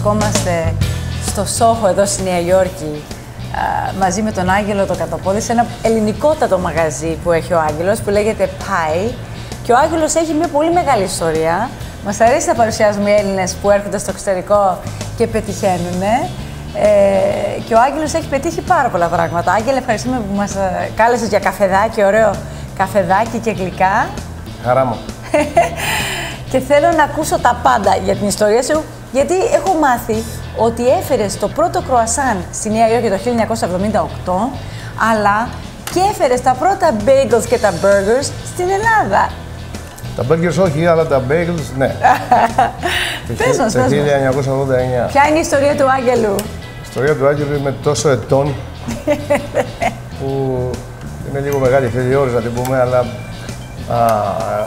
Λοιπόν, βρισκόμαστε στο Σόχο εδώ στη Νέα Υόρκη α, μαζί με τον Άγγελο το Κατοπόδη σε ένα ελληνικότατο μαγαζί που έχει ο Άγγελος που λέγεται Pi και ο Άγγελος έχει μια πολύ μεγάλη ιστορία. Μας αρέσει να παρουσιάζουμε οι Έλληνες που έρχονται στο εξωτερικό και πετυχαίνουν. Ε, και ο Άγγελος έχει πετύχει πάρα πολλά πράγματα. Άγγελε, ευχαριστούμε που μας ε, κάλεσες για καφεδάκι, ωραίο καφεδάκι και γλυκά. Χαρά μου. και θέλω να ακούσω τα πάντα για την ιστορία σου, γιατί έχω μάθει ότι έφερες το πρώτο κρουασάν στη Νέα Υόρκη το 1978, αλλά και έφερες τα πρώτα bagels και τα burgers στην Ελλάδα. Τα burgers όχι, αλλά τα bagels ναι. Πες μας, το πες μας. 1989. Ποια είναι η ιστορία του Άγγελου; Η ιστορία του Άγγελου είμαι τόσο ετών που είναι λίγο μεγάλη, θέλει ώρες να την πούμε, αλλά α,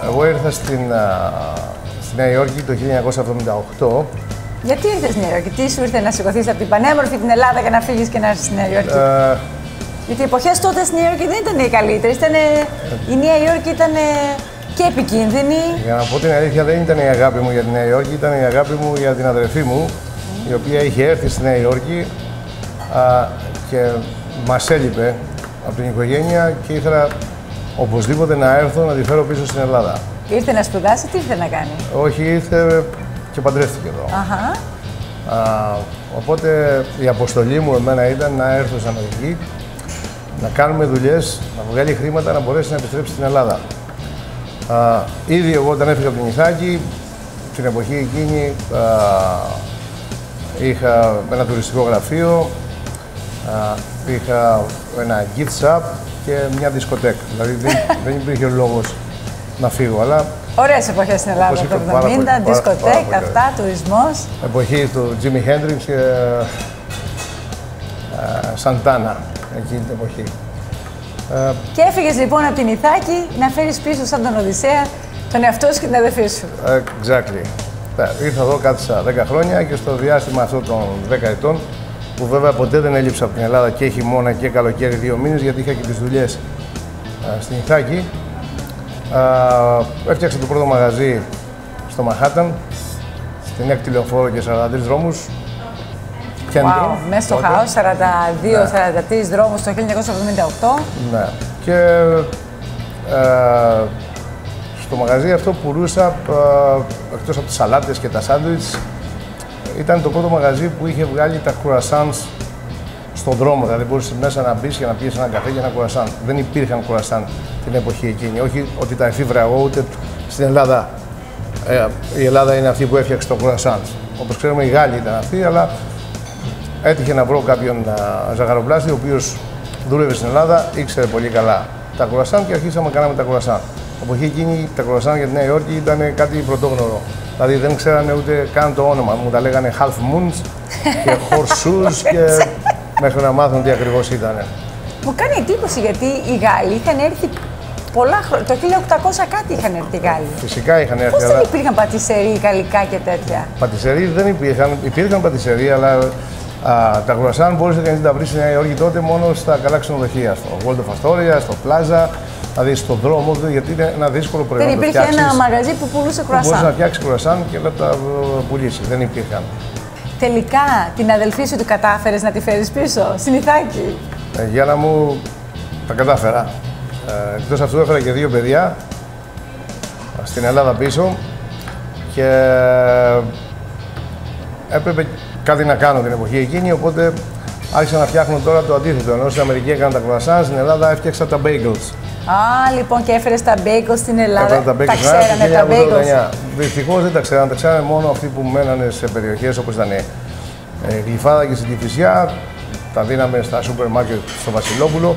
εγώ ήρθα στην, α, στη Νέα Υόρκη το 1978 Γιατί ήρθες στη Νέα Υόρκη, τι σου ήρθε να σηκωθείς από την πανέμορφη την Ελλάδα και να φύγεις και να έρθεις στη Νέα Υόρκη; ε, Γιατί οι εποχές τότε στη Νέα Υόρκη δεν ήταν οι καλύτερες. Ήτανε... Η Νέα Υόρκη ήταν και επικίνδυνη. Για να πω την αλήθεια, δεν ήταν η αγάπη μου για τη Νέα Υόρκη, ήταν η αγάπη μου για την αδερφή μου, η οποία είχε έρθει στη Νέα Υόρκη α, και μας έλειπε από την οικογένεια και ήθελα οπωσδήποτε να έρθω να τη φέρω πίσω στην Ελλάδα. Ήρθε να σπουδάσει, τι ήρθε να κάνει; Όχι, ήρθε και παντρεύτηκε εδώ. Αχα. Α, οπότε η αποστολή μου εμένα ήταν να έρθω στην Αμερική, να κάνουμε δουλειές, να βγάλει χρήματα, να μπορέσει να επιστρέψει στην Ελλάδα. Α, ήδη εγώ όταν έφυγα από την Ιθάκη, την εποχή εκείνη α, είχα ένα τουριστικό γραφείο, α, είχα ένα gift shop και μια δισκοτέκα. Δηλαδή δεν, δεν υπήρχε λόγος να φύγω, αλλά Ωραίες εποχές στην Ελλάδα Όπως το είπε, 70, πάρα πολύ, πάρα- πάρα δισκοτέκ, πολύ αυτά, τουρισμός. εποχή του Jimi Hendrix και Σαντάνα εκείνη την εποχή. Ε, Και έφυγες λοιπόν από την Ιθάκη να φέρεις πίσω σαν τον Οδυσσέα τον εαυτό σου και την αδερφή σου. Exactly. Ε, Ήρθα εδώ, κάθισα 10 χρόνια και στο διάστημα αυτό των 10 ετών, που βέβαια ποτέ δεν έλειψα από την Ελλάδα και χειμώνα και καλοκαίρι δύο μήνες, γιατί είχα και τις δουλειές ε, στην Ιθάκη. Ε, Έφτιαξα το πρώτο μαγαζί στο Μαχάταν, στην έκτη λεωφόρο και 43 δρόμους. Wow, Κέντρο, μέσα στο τότε. χάος, 42-43 δρόμους το 1978. Ναι. Και ε, στο μαγαζί αυτό πουλούσα, ε, εκτός από τις σαλάτες και τα σάντουιτς, ήταν το πρώτο μαγαζί που είχε βγάλει τα κουρασάνς στον δρόμο. Δηλαδή μπορούσε μέσα να μπεις και να πιεις ένα καφέ και ένα κουρασάν. Δεν υπήρχαν κουρασάν την εποχή εκείνη. Όχι ότι τα εφήβρα εγώ, ούτε στην Ελλάδα. Ε, η Ελλάδα είναι αυτή που έφτιαξε το κουρασάν. Όπως ξέρουμε οι Γάλλοι ήταν αυτοί, αλλά έτυχε να βρω κάποιον α, ζαχαροπλάστη, ο οποίος δούλευε στην Ελλάδα, ήξερε πολύ καλά τα κουρασάν και αρχίσαμε να κάναμε τα κουρασάν. Από εκεί εκείνη τα κουρασάν για τη Νέα Υόρκη ήταν κάτι πρωτόγνωρο. Δηλαδή δεν ξέρανε ούτε καν το όνομα. Μου τα λέγανε half moons και horseshoes και μέχρι να μάθουν τι ακριβώς ήταν. Μου κάνει εντύπωση γιατί οι Γάλλοι είχαν έρθει πολλά χρόνια. Το 1800 κάτι είχαν έρθει οι Γάλλοι. Φυσικά είχαν Πώς έρθει, δεν αλλά υπήρχαν πατησεροί, γαλλικά και τέτοια; πατησεροί δεν υπήρχαν. Υπήρχαν πατησεροί, αλλά α, τα κουρασάν μπορούσε κανείς να τα βρει στη Νέα Υόρκη τότε μόνο στα καλά ξενοδοχεία. Στο Waldorf Astoria, στο Plaza, δηλαδή στον δρόμο, γιατί είναι ένα δύσκολο προϊόν. Δεν να το υπήρχε ένα φτιάξεις. μαγαζί που πουλούσε Μπορούσε να κρουασάν. φτιάξεις κουρασάν και να τα ε, πουλήσεις. Δεν υπήρχαν. Τελικά την αδελφή σου του κατάφερες να τη φέρεις πίσω, στην Ιθάκη. Ε, Γιάννα μου, τα κατάφερα. Ε, εκτός αυτού έφερα και δύο παιδιά ε, στην Ελλάδα πίσω και έπρεπε κάτι να κάνω την εποχή εκείνη, οπότε άρχισα να φτιάχνω τώρα το αντίθετο. Ενώ στην Αμερική έκανα τα κουρασάν, στην Ελλάδα έφτιαξα τα bagels. Α, λοιπόν, και έφερες τα μπέικο στην Ελλάδα. Έφερα τα bagels τα στην Ελλάδα ξέρανε το τα μπέικο. 1989. Δυστυχώς δεν τα ξέρανε, τα ξέρανε μόνο αυτοί που μένανε σε περιοχές όπως ήταν ε, Γλυφάδα και στην Κηφισιά. Τα δίναμε στα σούπερ μάρκετ στο Βασιλόπουλο.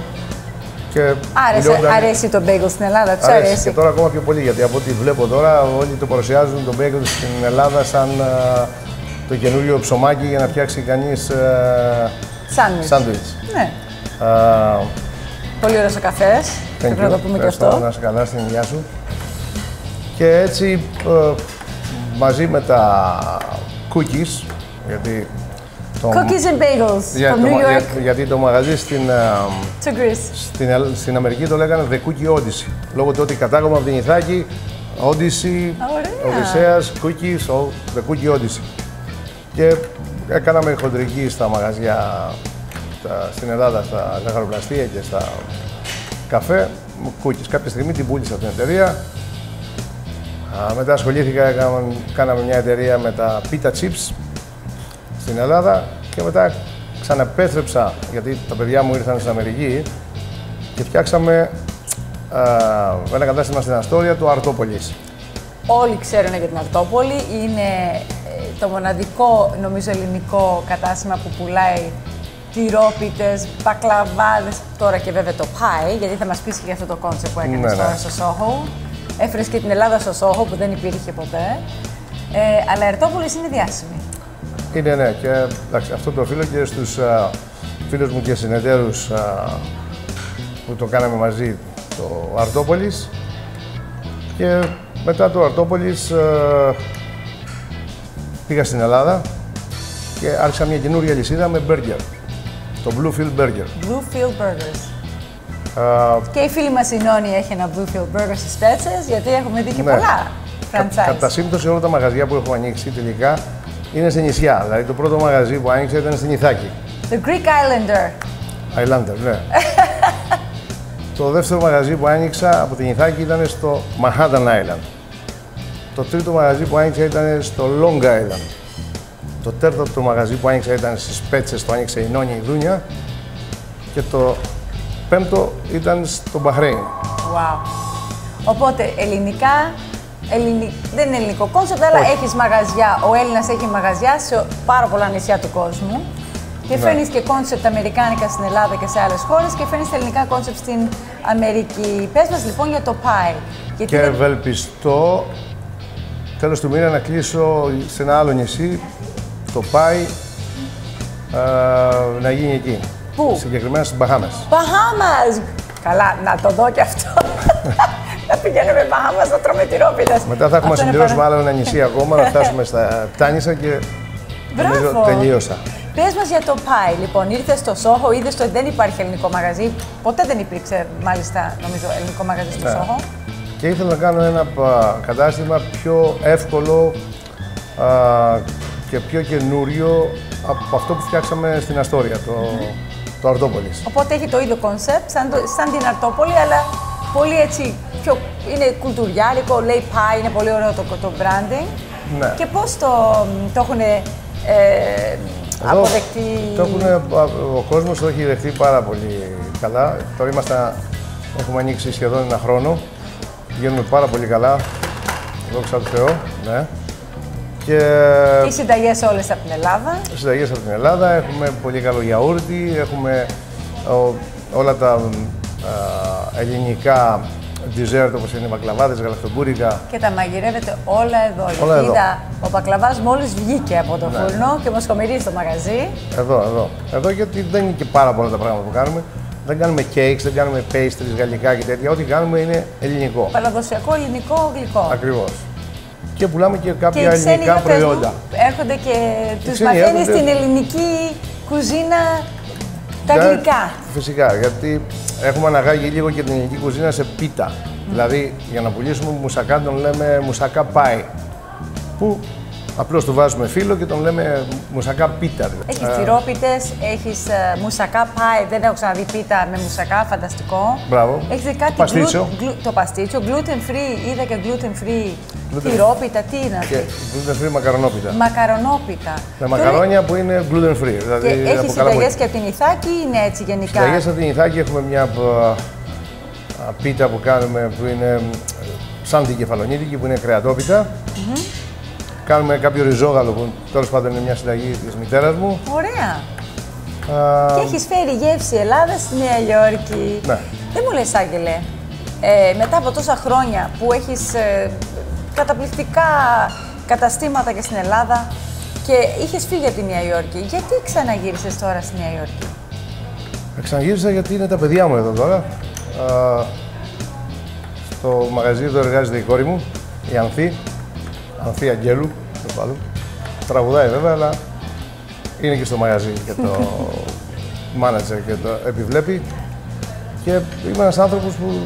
Και Άρεσε, μιλώνταν- αρέσει το μπέικο στην Ελλάδα, τους Αρέσει. αρέσει. Και τώρα ακόμα πιο πολύ, γιατί από ό,τι βλέπω τώρα όλοι το παρουσιάζουν τον μπέικον στην Ελλάδα σαν α, το καινούριο ψωμάκι για να φτιάξει κανείς α, Σάντουιτς. σάντουιτς. Ναι. Α, Πολύ ωραίος ο καφές. thank Πρέπει να you. το πούμε και Ευχαριστώ. αυτό. Να είσαι καλά στην υγεία σου. Και έτσι α, μαζί με τα cookies, γιατί το, Cookies and bagels για from το New μα- για- York γιατί το μαγαζί στην, α, to Greece. στην, Ελλ- στην Αμερική το λέγανε The Cookie Odyssey. Λόγω του ότι κατάγομαι από την Ιθάκη, Odyssey, Ωραία. Οδυσσέας, Cookies, ο- The Cookie Odyssey. Και έκαναμε χοντρική στα μαγαζιά στην Ελλάδα, στα ζαχαροπλαστεία και στα καφέ, κούκκις. Κάποια στιγμή την πούλησα την εταιρεία. Α, μετά ασχολήθηκα, κάναμε μια εταιρεία με τα pita chips στην Ελλάδα και μετά ξαναπέστρεψα, γιατί τα παιδιά μου ήρθαν στην Αμερική και φτιάξαμε α, ένα κατάστημα στην Αστόρια, το Αρτόπολης. Όλοι ξέρουν για την Αρτόπολη. Είναι ε, το μοναδικό, νομίζω, ελληνικό κατάστημα που πουλάει τυρόπιτες, μπακλαβάδες, τώρα και βέβαια το Pi, γιατί θα μας πεις και για αυτό το concept που έκανες ναι, τώρα ναι. στο Σόχο. Έφερες και την Ελλάδα στο Σόχο που δεν υπήρχε ποτέ. Ε, αλλά η Αρτόπολης είναι διάσημη. Είναι ναι και εντάξει, αυτό το οφείλω και στους α, φίλους μου και συνεταίρους α, που το κάναμε μαζί το Αρτόπολης και μετά το Αρτόπολης πήγα στην Ελλάδα και άρχισα μια καινούργια λυσίδα με μπέργκερ. Το Bluefield Burger. Bluefield Burgers. Uh, και η φίλη μας η Νόνη έχει ένα Bluefield Burger στις Πέτσες, γιατί έχουμε δει και ναι. πολλά franchise. Κα, κατά σύμπτωση όλα τα μαγαζιά που έχουμε ανοίξει τελικά είναι σε νησιά. Δηλαδή το πρώτο μαγαζί που άνοιξε ήταν στην Ιθάκη. The Greek Islander. Islander, ναι. το δεύτερο μαγαζί που άνοιξα από την Ιθάκη ήταν στο Manhattan Island. Το τρίτο μαγαζί που άνοιξα ήταν στο Long Island. Το τέταρτο μαγαζί που άνοιξα ήταν στις Πέτσες, το άνοιξε η Νόνια η Δούνια. Και το πέμπτο ήταν στο Μπαχρέιν. Wow. Οπότε ελληνικά, ελληνι... δεν είναι ελληνικό concept, αλλά έχεις μαγαζιά, ο Έλληνας έχει μαγαζιά σε πάρα πολλά νησιά του κόσμου. Και ναι. φέρνεις και concept αμερικάνικα στην Ελλάδα και σε άλλες χώρες και φέρνεις τα ελληνικά concept στην Αμερική. Πες μας λοιπόν για το Pi. Και ευελπιστώ τέλος του μήνα να κλείσω σε ένα άλλο νησί το Pi να γίνει εκεί. Πού; Συγκεκριμένα στις Μπαχάμες. Μπαχάμας! Καλά, να το δω κι αυτό. να πηγαίνουμε Μπαχάμας να τρώμε τυρόπιτες. Μετά θα έχουμε συμπληρώσουμε άλλο ένα νησί ακόμα, να φτάσουμε στα Τάνισα και νομίζω τελείωσα. Πες μας για το Πάι, λοιπόν. Ήρθε στο Σόχο, είδες ότι δεν υπάρχει ελληνικό μαγαζί. Ποτέ δεν υπήρξε, μάλιστα, νομίζω, ελληνικό μαγαζί στο ναι. Σόχο. Και ήθελα να κάνω ένα κατάστημα πιο εύκολο και πιο καινούριο από αυτό που φτιάξαμε στην Αστόρια, το, το Αρτόπολης. Οπότε έχει το ίδιο concept, σαν, σαν την Αρτόπολη, αλλά πολύ έτσι, πιο, είναι κουλτουριάρικο, λέει Pi, είναι πολύ ωραίο το, το branding. Ναι. Και πώς το, το έχουν ε, αποδεχτεί... Το έχουν, ο κόσμος το έχει δεχτεί πάρα πολύ καλά. Τώρα είμαστε, έχουμε ανοίξει σχεδόν ένα χρόνο. Πηγαίνουμε πάρα πολύ καλά, δόξα τω Θεώ. Ναι. Και οι συνταγές όλες από την Ελλάδα. Οι συνταγές από την Ελλάδα. Έχουμε πολύ καλό γιαούρτι. Έχουμε όλα τα α, ελληνικά dessert όπως είναι οι μπακλαβάδες, γαλακτομπούριγκα. Και τα μαγειρεύετε όλα εδώ. Όλα εδώ. Είδα, ο μπακλαβάς μόλις βγήκε από το ναι. φούρνο και μας χομυρίζει στο μαγαζί. Εδώ, εδώ. Εδώ γιατί δεν είναι και πάρα πολλά τα πράγματα που κάνουμε. Δεν κάνουμε cakes, δεν κάνουμε pastries, γαλλικά και τέτοια. Ό,τι κάνουμε είναι ελληνικό. Παραδοσιακό ελληνικό γλυκό. Ακριβώς και πουλάμε και κάποια και ελληνικά προϊόντα. Έρχονται και τους μαθαίνει στην ελληνική κουζίνα τα γλυκά. Φυσικά, γιατί έχουμε αναγάγει λίγο και την ελληνική κουζίνα σε πίτα. Δηλαδή, για να πουλήσουμε μουσακά τον λέμε μουσακά πάει. Που Απλώς του βάζουμε φύλλο και τον λέμε μουσακά πίτα. Έχεις ε, τυρόπιτες, έχεις ε, μουσακά πάι. Δεν έχω ξαναδεί πίτα με μουσακά, φανταστικό. Μπράβο. Έχεις κάτι παστίτσιο. το παστίτσιο, gluten free. Είδα και gluten free gluten... τυρόπιτα. Τι είναι αυτό; Gluten free μακαρονόπιτα. Μακαρονόπιτα. Με μακαρόνια που είναι gluten free. Δηλαδή και έχεις συνταγές και από την Ιθάκη ή είναι έτσι γενικά; Συνταγές από την Ιθάκη έχουμε μια πίτα που κάνουμε που είναι σαν την κεφαλονίτικη που είναι κρεατόπιτα. Mm -hmm. Κάνουμε κάποιο ριζόγαλο που τέλος πάντων είναι μια συνταγή της μητέρας μου. Ωραία. Α... Και έχεις φέρει γεύση Ελλάδας στη Νέα Υόρκη. Ναι. Δεν μου λες, Άγγελε, ε, μετά από τόσα χρόνια που έχεις ε, καταπληκτικά καταστήματα και στην Ελλάδα και είχες φύγει από τη Νέα Υόρκη, γιατί ξαναγύρισες τώρα στη Νέα Υόρκη; Ξαναγύρισα γιατί είναι τα παιδιά μου εδώ τώρα. Α, στο μαγαζί εδώ εργάζεται η κόρη μου, η Ανθή. Ανθή Αγγέλου, το πάντων. Τραγουδάει βέβαια, αλλά είναι και στο μαγαζί και το μάνατζερ και το επιβλέπει. Και είμαι ένας άνθρωπος που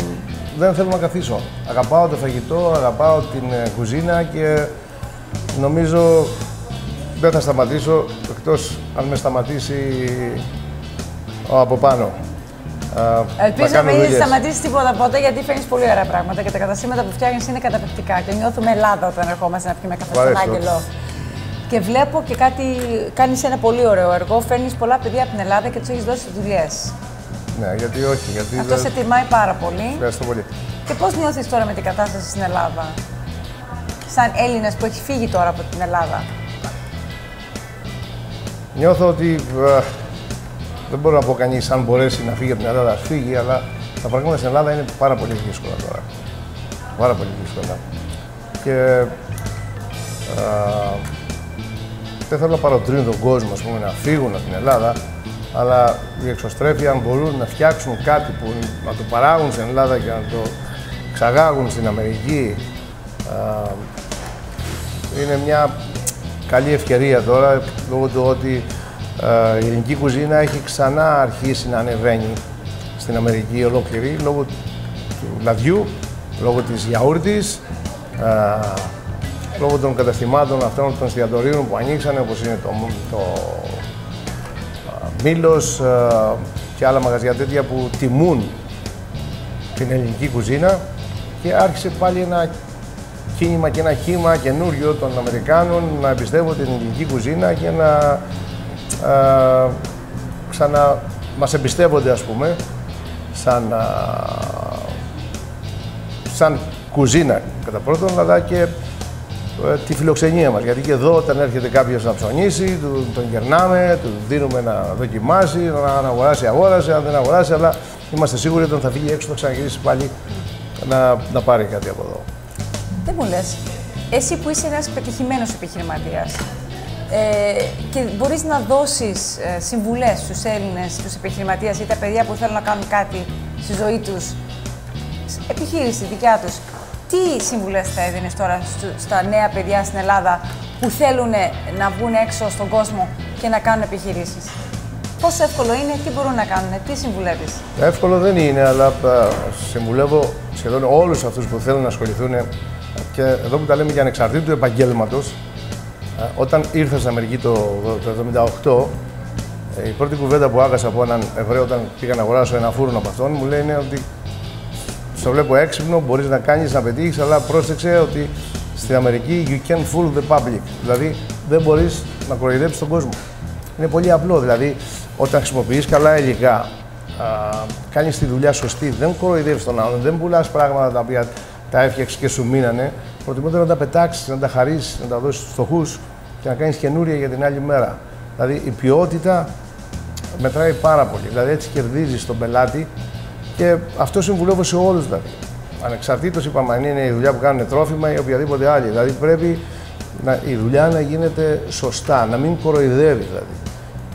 δεν θέλω να καθίσω. Αγαπάω το φαγητό, αγαπάω την ε, κουζίνα και νομίζω δεν θα σταματήσω εκτός αν με σταματήσει ο από πάνω. Ελπίζω να μην σταματήσεις τίποτα ποτέ γιατί φέρνει πολύ ωραία πράγματα και τα καταστήματα που φτιάχνεις είναι καταπληκτικά. Και νιώθουμε Ελλάδα όταν ερχόμαστε να πιούμε καφέ στον Άγγελο. Και βλέπω και κάτι, κάνεις ένα πολύ ωραίο έργο. Φέρνεις πολλά παιδιά από την Ελλάδα και τους έχεις δώσει δουλειές. Ναι, γιατί όχι. Γιατί Αυτό σε τιμάει πάρα πολύ. Ευχαριστώ πολύ. Και πώς νιώθεις τώρα με την κατάσταση στην Ελλάδα, σαν Έλληνας που έχει φύγει τώρα από την Ελλάδα; Νιώθω ότι ε, δεν μπορώ να πω κανείς αν μπορέσει να φύγει από την Ελλάδα, φύγει, αλλά τα πράγματα στην Ελλάδα είναι πάρα πολύ δύσκολα τώρα. Πάρα πολύ δύσκολα. Και α, δεν θέλω να παροτρύνω τον κόσμο πούμε, να φύγουν από την Ελλάδα, αλλά οι εξωστρέφοι αν μπορούν να φτιάξουν κάτι που να το παράγουν στην Ελλάδα και να το ξαγάγουν στην Αμερική, α, είναι μια καλή ευκαιρία τώρα λόγω του ότι ε, η ελληνική κουζίνα έχει ξανά αρχίσει να ανεβαίνει στην Αμερική ολόκληρη λόγω του λαδιού, λόγω της γιαούρτης, ε, λόγω των καταστημάτων αυτών των εστιατορίων που ανοίξανε όπως είναι το, το ε, Μήλος και άλλα μαγαζιά τέτοια που τιμούν την ελληνική κουζίνα και άρχισε πάλι ένα κίνημα και ένα κύμα καινούριο των Αμερικάνων να εμπιστεύονται την ελληνική κουζίνα και να ε, ξανά μας εμπιστεύονται ας πούμε σαν, σαν κουζίνα κατά πρώτον αλλά και ε, τη φιλοξενία μας. Γιατί και εδώ όταν έρχεται κάποιος να ψωνίσει, τον γερνάμε, του δίνουμε να δοκιμάσει, να αγοράσει, αγόρασε, αν δεν αγοράσει, αλλά είμαστε σίγουροι ότι όταν θα φύγει έξω θα ξαναγυρίσει πάλι να, να πάρει κάτι από εδώ. Δεν μου λες, εσύ που είσαι ένας πετυχημένος επιχειρηματίας, ε, και μπορείς να δώσεις ε, συμβουλές στους Έλληνες, στους επιχειρηματίες ή τα παιδιά που θέλουν να κάνουν κάτι στη ζωή τους, επιχείρηση δικιά τους. Τι συμβουλές θα έδινες τώρα στα νέα παιδιά στην Ελλάδα που θέλουν να βγουν έξω στον κόσμο και να κάνουν επιχειρήσεις; Πόσο εύκολο είναι, τι μπορούν να κάνουν, τι συμβουλεύεις; Εύκολο δεν είναι, αλλά συμβουλεύω σχεδόν όλους αυτούς που θέλουν να ασχοληθούν και εδώ που τα λέμε για ανεξαρτήτου επαγγέλματος, ε, όταν ήρθα στην Αμερική το 1978, ε, η πρώτη κουβέντα που άγασα από έναν Εβραίο όταν πήγα να αγοράσω ένα φούρνο από αυτόν μου λέει είναι ότι στο βλέπω έξυπνο, μπορείς να κάνεις, να πετύχεις, αλλά πρόσεξε ότι στην Αμερική you can fool the public. Δηλαδή δεν μπορείς να κοροϊδέψεις τον κόσμο. Είναι πολύ απλό. Δηλαδή όταν χρησιμοποιείς καλά υλικά, κάνεις τη δουλειά σωστή, δεν κοροϊδεύεις τον άλλον, δεν πουλάς πράγματα τα οποία τα έφτιαξες και σου μείνανε, προτιμότερο να τα πετάξεις, να τα χαρίσει, να τα δώσεις στους φτωχούς και να κάνεις καινούρια για την άλλη μέρα. Δηλαδή η ποιότητα μετράει πάρα πολύ. Δηλαδή έτσι κερδίζεις τον πελάτη και αυτό συμβουλεύω σε όλους δηλαδή. Ανεξαρτήτως είπαμε αν είναι η δουλειά που κάνουν τρόφιμα ή οποιαδήποτε άλλη. Δηλαδή πρέπει να, η δουλειά να γίνεται σωστά, να μην κοροϊδεύει δηλαδή.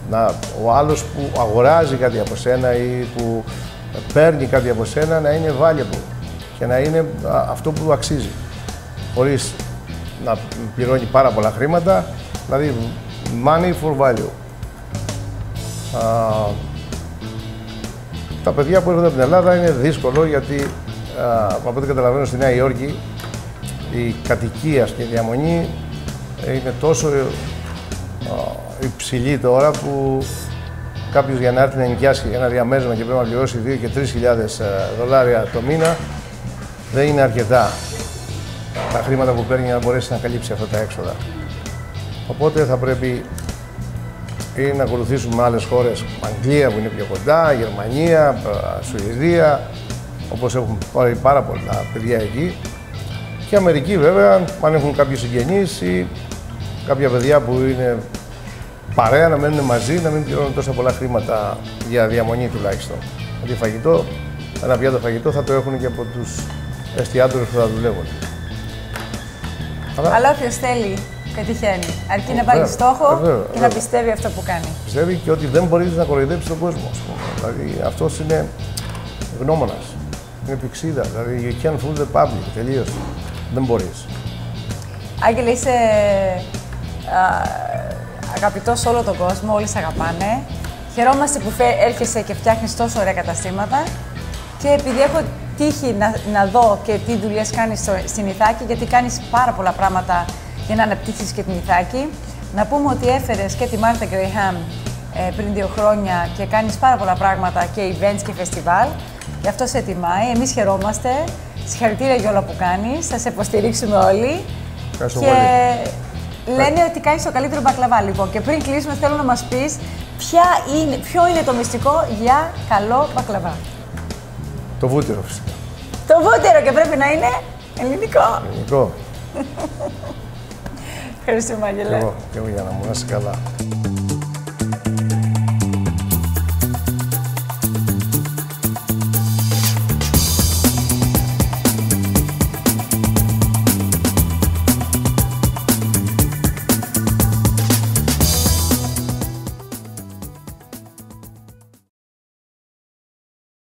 Να, ο άλλος που αγοράζει κάτι από σένα ή που παίρνει κάτι από σένα να είναι valuable και να είναι αυτό που αξίζει χωρίς να πληρώνει πάρα πολλά χρήματα, δηλαδή money for value. Α, τα παιδιά που έρχονται από την Ελλάδα είναι δύσκολο γιατί α, από ό,τι καταλαβαίνω στη Νέα Υόρκη η κατοικία και η διαμονή είναι τόσο α, υψηλή τώρα που κάποιος για να έρθει να ενοικιάσει ένα διαμέρισμα και πρέπει να πληρώσει 2 και 3 χιλιάδες δολάρια το μήνα δεν είναι αρκετά τα χρήματα που παίρνει για να μπορέσει να καλύψει αυτά τα έξοδα. Οπότε θα πρέπει ή να ακολουθήσουμε άλλες χώρες, Αγγλία που είναι πιο κοντά, Γερμανία, Σουηδία, όπως έχουν πάρει πάρα πολλά παιδιά εκεί. Και Αμερική βέβαια, αν έχουν κάποιοι συγγενείς ή κάποια παιδιά που είναι παρέα να μένουν μαζί, να μην πληρώνουν τόσα πολλά χρήματα για διαμονή τουλάχιστον. Γιατί φαγητό, ένα πιάτο φαγητό θα το έχουν και από τους εστιατόρου που θα δουλεύουν. Αλλά όποιος θέλει πετυχαίνει. Αρκεί να βάλει στόχο και να πιστεύει αυτό που κάνει. Πιστεύει και ότι δεν μπορείς να κοροϊδέψεις τον κόσμο. Δηλαδή αυτός είναι γνώμονας. Είναι πηξίδα. Δηλαδή you can't fool the public. Τελείως. Δεν μπορείς. Άγγελε, είσαι αγαπητός σε όλο τον κόσμο. Όλοι σε αγαπάνε. Χαιρόμαστε που έρχεσαι και φτιάχνεις τόσο ωραία καταστήματα. Και επειδή έχω τύχη να, να δω και τι δουλειές κάνεις στην Ιθάκη, γιατί κάνεις πάρα πολλά πράγματα για να αναπτύξεις και την Ιθάκη. Να πούμε ότι έφερες και τη Μάρτα Γκρέιχαμ ε, πριν δύο χρόνια και κάνεις πάρα πολλά πράγματα και events και φεστιβάλ. Γι' αυτό σε ετοιμάει. Εμείς χαιρόμαστε. Συγχαρητήρια για όλα που κάνεις. Θα σε υποστηρίξουμε όλοι. Ευχαριστώ και λένε ότι κάνεις το καλύτερο μπακλαβά. Λοιπόν, και πριν κλείσουμε θέλω να μας πεις είναι, ποιο είναι το μυστικό για καλό μπακλαβά. Το βούτυρο φυσικά. Το βούτυρο και πρέπει να είναι ελληνικό. Ελληνικό. Ευχαριστούμε, Άγγελε. Και εγώ, και εγώ για να μου είσαι καλά.